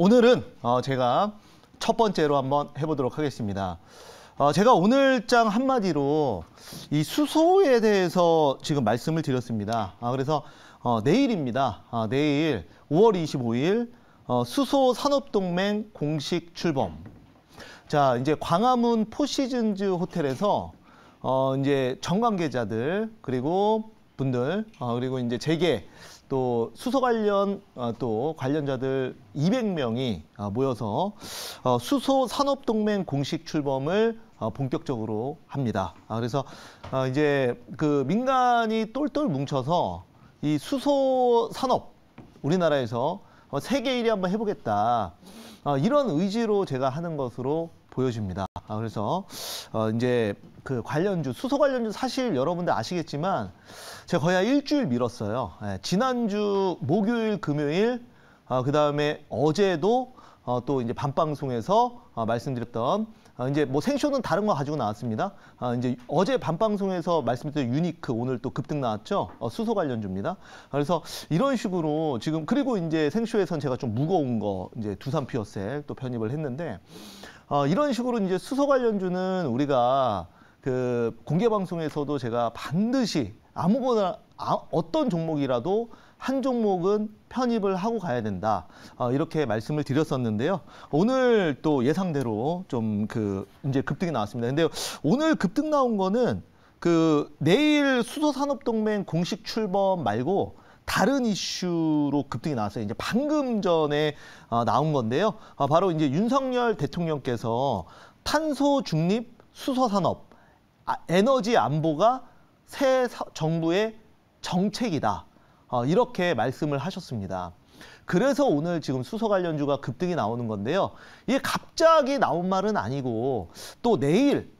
오늘은 어, 제가 첫 번째로 한번 해보도록 하겠습니다. 어, 제가 오늘 장 한마디로 이 수소에 대해서 지금 말씀을 드렸습니다. 아, 그래서 어, 내일입니다. 아, 내일 5월 25일 어, 수소 산업동맹 공식 출범. 자, 이제 광화문 포시즌즈 호텔에서 어, 이제 정관계자들 그리고 분들 어, 그리고 이제 재계 또 수소 관련 어, 또 관련자들 200명이 어, 모여서 어, 수소 산업 동맹 공식 출범을 어, 본격적으로 합니다. 아, 그래서 어, 이제 그 민간이 똘똘 뭉쳐서 이 수소 산업 우리나라에서 어, 세계 1위 한번 해보겠다. 어, 이런 의지로 제가 하는 것으로 보여집니다. 아, 그래서 어, 이제 그 관련주 수소 관련주 사실 여러분들 아시겠지만 제가 거의 한 일주일 미뤘어요. 예, 지난주 목요일, 금요일, 어, 그 다음에 어제도 어, 또 이제 밤방송에서 어, 말씀드렸던 어, 이제 뭐 생쇼는 다른 거 가지고 나왔습니다. 어, 이제 어제 밤방송에서 말씀드린 유니크 오늘 또 급등 나왔죠. 어, 수소 관련주입니다. 그래서 이런 식으로 지금 그리고 이제 생쇼에선 제가 좀 무거운 거 이제 두산 피어셀 또 편입을 했는데 어, 이런 식으로 이제 수소 관련주는 우리가 그 공개 방송에서도 제가 반드시 아무거나 아, 어떤 종목이라도 한 종목은 편입을 하고 가야 된다. 어, 이렇게 말씀을 드렸었는데요. 오늘 또 예상대로 좀 그 이제 급등이 나왔습니다. 근데 오늘 급등 나온 거는 그 내일 수소산업동맹 공식 출범 말고 다른 이슈로 급등이 나왔어요. 이제 방금 전에 어, 나온 건데요. 어, 바로 이제 윤석열 대통령께서 탄소 중립 수소 산업 아, 에너지 안보가 새 사, 정부의 정책이다. 어, 이렇게 말씀을 하셨습니다. 그래서 오늘 지금 수소 관련주가 급등이 나오는 건데요. 이게 갑자기 나온 말은 아니고 또 내일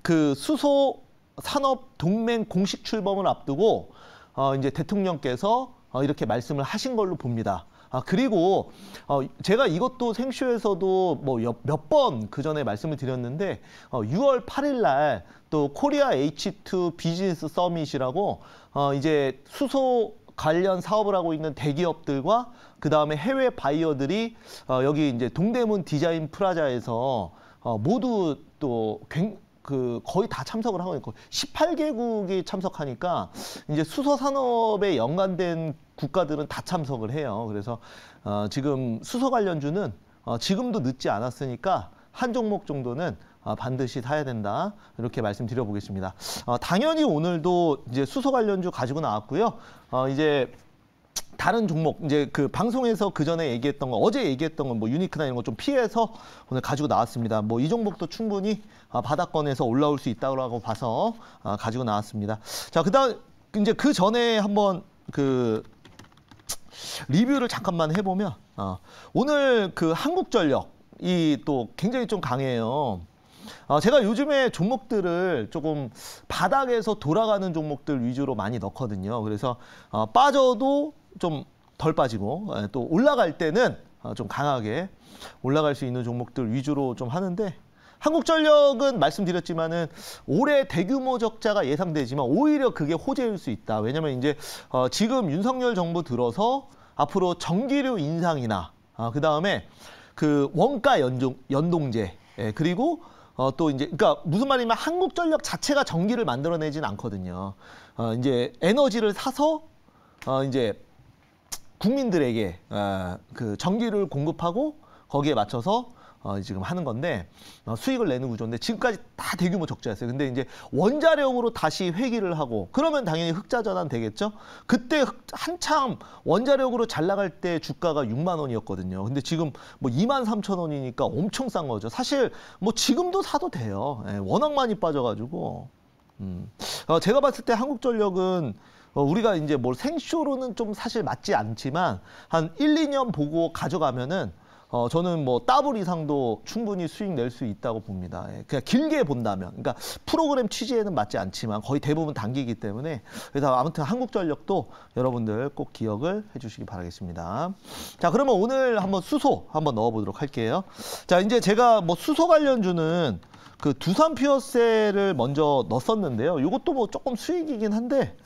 그 수소 산업 동맹 공식 출범을 앞두고 어, 이제 대통령께서 어, 이렇게 말씀을 하신 걸로 봅니다. 아, 그리고 어, 제가 이것도 생쇼에서도 뭐 몇 번 그 전에 말씀을 드렸는데 어, 6월 8일 날 또 코리아 H2 비즈니스 서밋이라고 어, 이제 수소 관련 사업을 하고 있는 대기업들과 그 다음에 해외 바이어들이 어, 여기 이제 동대문 디자인 프라자에서 어, 모두 또 굉, 그 거의 다 참석을 하고 있고 18개국이 참석하니까 이제 수소 산업에 연관된 국가들은 다 참석을 해요. 그래서 어, 지금 수소 관련주는 어, 지금도 늦지 않았으니까 한 종목 정도는 어, 반드시 사야 된다 이렇게 말씀드려 보겠습니다. 어, 당연히 오늘도 이제 수소 관련주 가지고 나왔고요. 어, 이제 다른 종목 이제 그 방송에서 그 전에 얘기했던 거 어제 얘기했던 건 뭐 유니크나 이런 거 좀 피해서 오늘 가지고 나왔습니다. 뭐 이 종목도 충분히 아, 바닥권에서 올라올 수 있다고 봐서 아, 가지고 나왔습니다. 자 그다음 이제 그 전에 한번 그 리뷰를 잠깐만 해보면 어, 오늘 그 한국전력 이 또 굉장히 좀 강해요. 어, 제가 요즘에 종목들을 조금 바닥에서 돌아가는 종목들 위주로 많이 넣거든요. 그래서 어, 빠져도 좀 덜 빠지고 예, 또 올라갈 때는 어, 좀 강하게 올라갈 수 있는 종목들 위주로 좀 하는데 한국전력은 말씀드렸지만은 올해 대규모 적자가 예상되지만 오히려 그게 호재일 수 있다. 왜냐면 이제 어, 지금 윤석열 정부 들어서 앞으로 전기료 인상이나 어, 그 다음에 그 원가 연동, 연동제 예, 그리고 어, 또 이제 그러니까 무슨 말이냐면 한국전력 자체가 전기를 만들어내진 않거든요. 어, 이제 에너지를 사서 어, 이제 국민들에게 어, 그 전기를 공급하고 거기에 맞춰서 어, 지금 하는 건데 어, 수익을 내는 구조인데 지금까지 다 대규모 적자였어요. 근데 이제 원자력으로 다시 회귀를 하고 그러면 당연히 흑자 전환 되겠죠. 그때 한참 원자력으로 잘 나갈 때 주가가 6만 원이었거든요. 근데 지금 뭐 2만 3천 원이니까 엄청 싼 거죠. 사실 뭐 지금도 사도 돼요. 예, 워낙 많이 빠져가지고 음. 어, 제가 봤을 때 한국전력은 어, 우리가 이제 뭘 생쇼로는 좀 사실 맞지 않지만 한 1, 2년 보고 가져가면은 어, 저는 뭐 더블 이상도 충분히 수익 낼 수 있다고 봅니다. 예, 그냥 길게 본다면. 그러니까 프로그램 취지에는 맞지 않지만 거의 대부분 단기이기 때문에 그래서 아무튼 한국전력도 여러분들 꼭 기억을 해주시기 바라겠습니다. 자, 그러면 오늘 한번 수소 한번 넣어보도록 할게요. 자, 이제 제가 뭐 수소 관련주는 그 두산 피어셀을 먼저 넣었었는데요. 이것도 뭐 조금 수익이긴 한데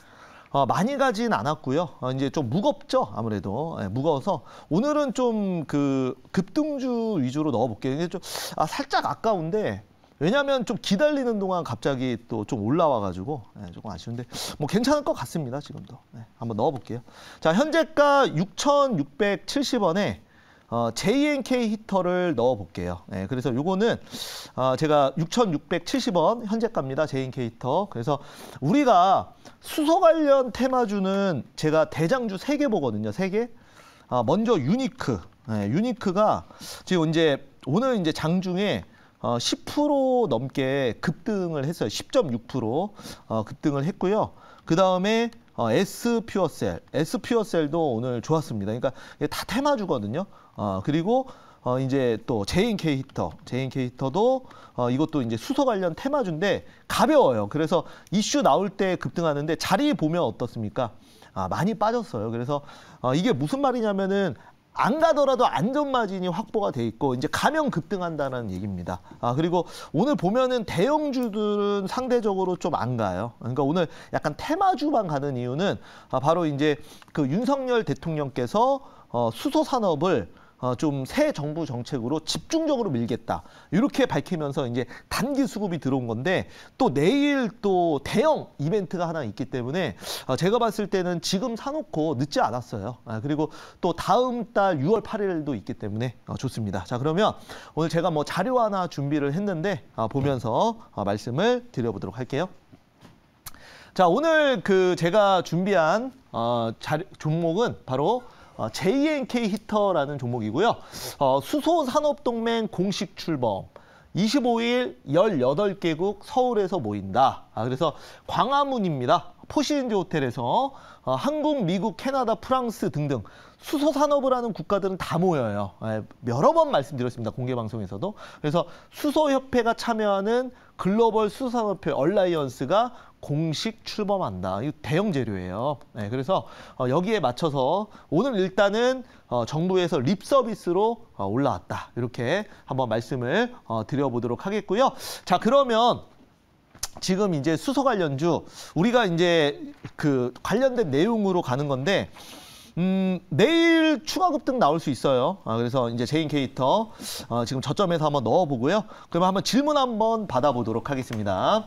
어, 많이 가진 않았고요. 어, 이제 좀 무겁죠, 아무래도 예, 무거워서 오늘은 좀 그 급등주 위주로 넣어볼게요. 이게 좀 아, 살짝 아까운데 왜냐하면 좀 기다리는 동안 갑자기 또 좀 올라와가지고 예, 조금 아쉬운데 뭐 괜찮을 것 같습니다 지금도 예, 한번 넣어볼게요. 자 현재가 6,670원에 어, JNK 히터를 넣어볼게요. 예, 그래서 요거는 어, 제가 6,670원 현재가입니다. JNK 히터. 그래서 우리가 수소 관련 테마주는 제가 대장주 세 개 보거든요. 세 개. 아, 먼저 유니크. 예, 유니크가 지금 이제 오늘 이제 장중에 어, 10% 넘게 급등을 했어요. 10.6% 어, 급등을 했고요. 그 다음에 어, S 퓨어셀, S 퓨어셀도 오늘 좋았습니다. 그러니까 다 테마주거든요. 어, 그리고 어, 이제 또 JNK 히터, JNK 히터도 어, 이것도 이제 수소 관련 테마주인데 가벼워요. 그래서 이슈 나올 때 급등하는데 자리 보면 어떻습니까? 아, 많이 빠졌어요. 그래서 어, 이게 무슨 말이냐면은 안 가더라도 안전 마진이 확보가 돼 있고 이제 가면 급등한다는 얘기입니다. 아 그리고 오늘 보면은 대형주들은 상대적으로 좀 안 가요. 그러니까 오늘 약간 테마주만 가는 이유는 아, 바로 이제 그 윤석열 대통령께서 어, 수소 산업을 어, 좀 새 정부 정책으로 집중적으로 밀겠다. 이렇게 밝히면서 이제 단기 수급이 들어온 건데 또 내일 또 대형 이벤트가 하나 있기 때문에 어, 제가 봤을 때는 지금 사놓고 늦지 않았어요. 아, 그리고 또 다음 달 6월 8일도 있기 때문에 어, 좋습니다. 자, 그러면 오늘 제가 뭐 자료 하나 준비를 했는데 어, 보면서 어, 말씀을 드려보도록 할게요. 자, 오늘 그 제가 준비한 어, 자료, 종목은 바로 어, JNK 히터라는 종목이고요. 어, 수소산업동맹 공식 출범. 25일 18개국 서울에서 모인다. 아, 그래서 광화문입니다. 포시인즈 호텔에서 어, 한국, 미국, 캐나다, 프랑스 등등 수소 산업을 하는 국가들은 다 모여요. 예, 여러 번 말씀드렸습니다. 공개 방송에서도. 그래서 수소 협회가 참여하는 글로벌 수소 산업회 얼라이언스가 공식 출범한다. 이 대형 재료예요. 네, 그래서 어, 여기에 맞춰서 오늘 일단은 어, 정부에서 립 서비스로 어, 올라왔다. 이렇게 한번 말씀을 어, 드려보도록 하겠고요. 자, 그러면 지금 이제 수소 관련주 우리가 이제 그 관련된 내용으로 가는 건데 음, 내일 추가 급등 나올 수 있어요. 아, 그래서 이제 제이엔케이히터 어, 지금 저점에서 한번 넣어보고요. 그러면 한번 질문 한번 받아보도록 하겠습니다.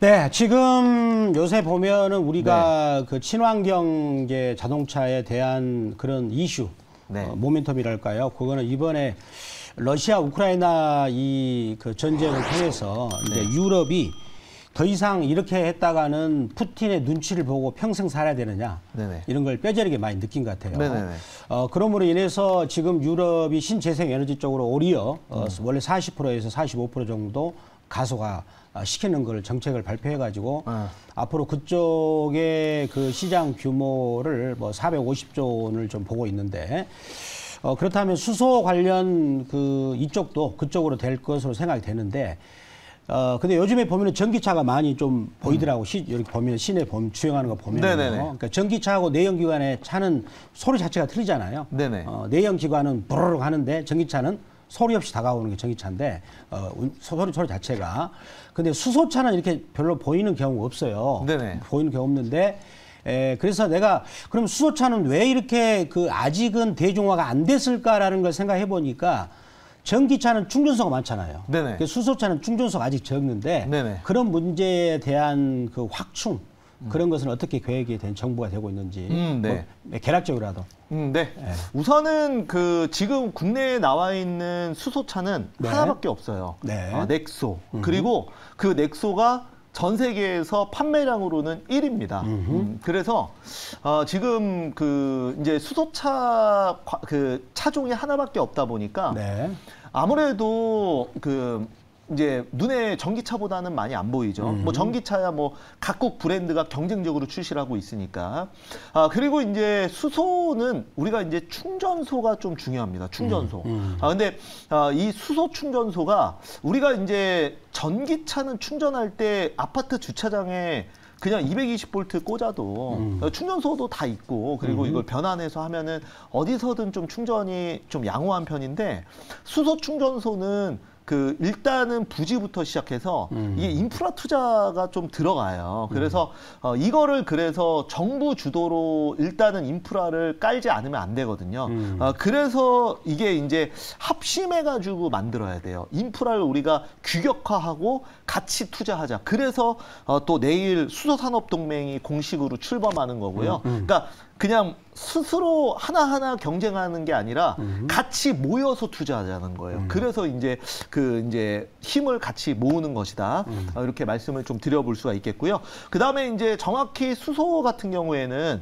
네, 지금 요새 보면은 우리가 그 친환경 이제 자동차에 대한 그런 이슈, 네. 어, 모멘텀이랄까요? 그거는 이번에 러시아 우크라이나 이 그 전쟁을 통해서 이제 유럽이 더 이상 이렇게 했다가는 푸틴의 눈치를 보고 평생 살아야 되느냐 네네. 이런 걸 뼈저리게 많이 느낀 것 같아요. 네네네. 어, 그러므로 인해서 지금 유럽이 신재생 에너지 쪽으로 오리어 어, 원래 40%에서 45% 정도 가소가 아, 시키는 걸 정책을 발표해 가지고 어. 앞으로 그쪽의 그 시장 규모를 뭐 450조 원을 좀 보고 있는데 어, 그렇다면 수소 관련 그 이쪽도 그쪽으로 될 것으로 생각이 되는데 어, 근데 요즘에 보면은 전기차가 많이 좀 보이더라고. 시, 이렇게 보면 시내 보면 주행하는 거 보면. 네네네. 그러니까 전기차하고 내연기관의 차는 소리 자체가 틀리잖아요. 네네. 어, 내연기관은 부르륵 하는데 전기차는 소리 없이 다가오는 게 전기차인데 어, 운- 소리 소리 자체가. 근데 수소차는 이렇게 별로 보이는 경우가 없어요. 네네. 보이는 경우 없는데 에, 그래서 내가 그럼 수소차는 왜 이렇게 그 아직은 대중화가 안 됐을까라는 걸 생각해 보니까 전기차는 충전소가 많잖아요. 네네. 그 수소차는 충전소가 아직 적는데 네네. 그런 문제에 대한 그 확충 그런 것은 어떻게 계획이 된 정부가 되고 있는지 음, 네. 뭐 계략적으로라도 음, 네. 우선은 그 지금 국내에 나와 있는 수소차는 네. 하나밖에 없어요. 네. 아, 넥소. 그리고 그 넥소가 전 세계에서 판매량으로는 1위입니다. 음, 그래서 어, 지금 그 이제 수소차 과- 그 차종이 하나밖에 없다 보니까 네. 아무래도 그 이제 눈에 전기차보다는 많이 안 보이죠. 뭐 전기차야 뭐 각국 브랜드가 경쟁적으로 출시를 하고 있으니까. 아 그리고 이제 수소는 우리가 이제 충전소가 좀 중요합니다. 충전소. 아 근데 아, 이 수소 충전소가 우리가 이제 전기차는 충전할 때 아파트 주차장에 그냥 220볼트 꽂아도 어, 충전소도 다 있고 그리고 이걸 변환해서 하면은 어디서든 좀 충전이 좀 양호한 편인데 수소 충전소는 그 일단은 부지부터 시작해서 이게 인프라 투자가 좀 들어가요. 그래서 어, 이거를 그래서 정부 주도로 일단은 인프라를 깔지 않으면 안 되거든요. 어, 그래서 이게 이제 합심해가지고 만들어야 돼요. 인프라를 우리가 규격화하고 같이 투자하자. 그래서 어, 또 내일 수소산업동맹이 공식으로 출범하는 거고요. 그러니까 그냥 스스로 하나하나 경쟁하는 게 아니라 같이 모여서 투자하자는 거예요. 그래서 이제 그 이제 힘을 같이 모으는 것이다. 어, 이렇게 말씀을 좀 드려볼 수가 있겠고요. 그 다음에 이제 정확히 수소 같은 경우에는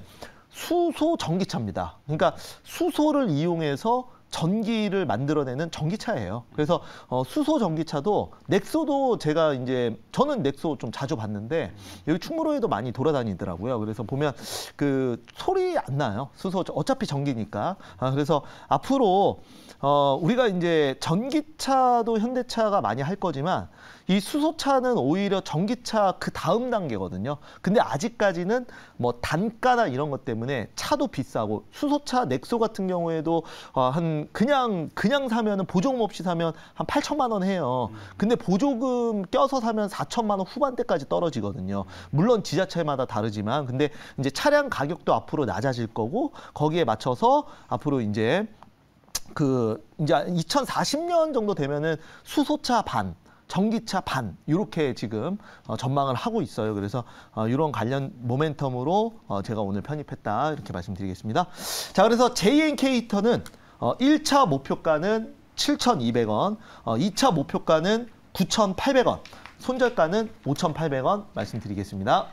수소 전기차입니다. 그러니까 수소를 이용해서 전기를 만들어내는 전기차예요. 그래서 어, 수소 전기차도 넥소도 제가 이제 저는 넥소 좀 자주 봤는데 여기 충무로에도 많이 돌아다니더라고요. 그래서 보면 그 소리 안 나요. 수소 어차피 전기니까. 아, 그래서 앞으로 어, 우리가 이제 전기차도 현대차가 많이 할 거지만 이 수소차는 오히려 전기차 그 다음 단계거든요. 근데 아직까지는 뭐 단가나 이런 것 때문에 차도 비싸고 수소차 넥소 같은 경우에도 어, 한 그냥 그냥 사면은 보조금 없이 사면 한 8천만 원 해요. 근데 보조금 껴서 사면 4천만 원 후반대까지 떨어지거든요. 물론 지자체마다 다르지만 근데 이제 차량 가격도 앞으로 낮아질 거고 거기에 맞춰서 앞으로 이제 그 이제 2040년 정도 되면은 수소차 반 전기차 반 이렇게 지금 어, 전망을 하고 있어요. 그래서 어, 이런 관련 모멘텀으로 어, 제가 오늘 편입했다 이렇게 말씀드리겠습니다. 자, 그래서 JNK 히터는 어, 1차 목표가는 7,200원, 어, 2차 목표가는 9,800원, 손절가는 5,800원 말씀드리겠습니다.